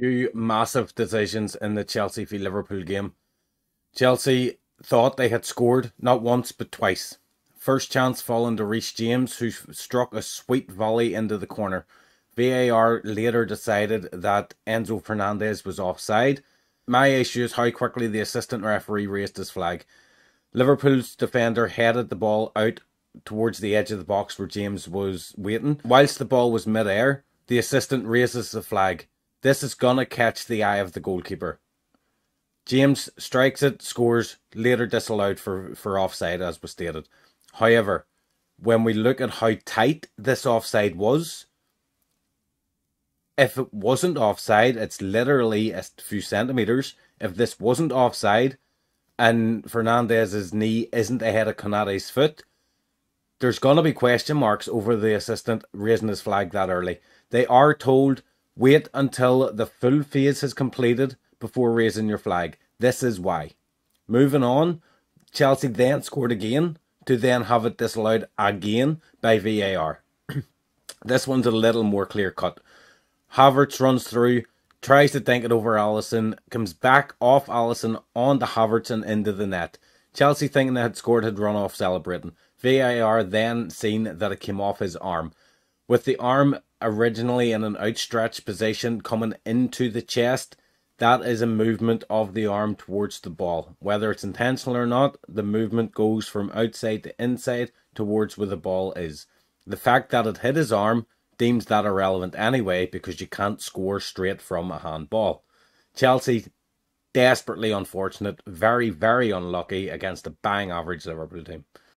Two massive decisions in the Chelsea v Liverpool game. Chelsea thought they had scored not once but twice. First chance falling to Reece James, who struck a sweet volley into the corner. VAR later decided that Enzo Fernandez was offside. My issue is how quickly the assistant referee raised his flag. Liverpool's defender headed the ball out towards the edge of the box where James was waiting. Whilst the ball was mid-air, the assistant raises the flag. This is gonna catch the eye of the goalkeeper. James strikes it, scores, later disallowed for, for offside as was stated. However, when we look at how tight this offside was, if it wasn't offside, it's literally a few centimetres. If this wasn't offside and Fernandez's knee isn't ahead of Konaté's foot, there's going to be question marks over the assistant raising his flag that early. They are told Wait until the full phase has completed before raising your flag. This is why. Moving on, Chelsea then scored again to then have it disallowed again by VAR. this one's a little more clear cut. Havertz runs through, tries to think it over Alisson, comes back off Alisson onto Havertz and into the net. Chelsea thinking they had scored had run off celebrating. VAR then seen that it came off his arm. With the arm originally in an outstretched position coming into the chest, that is a movement of the arm towards the ball. Whether it's intentional or not, the movement goes from outside to inside towards where the ball is. The fact that it hit his arm deems that irrelevant anyway because you can't score straight from a handball. Chelsea, desperately unfortunate, very, very unlucky against a bang average Liverpool team.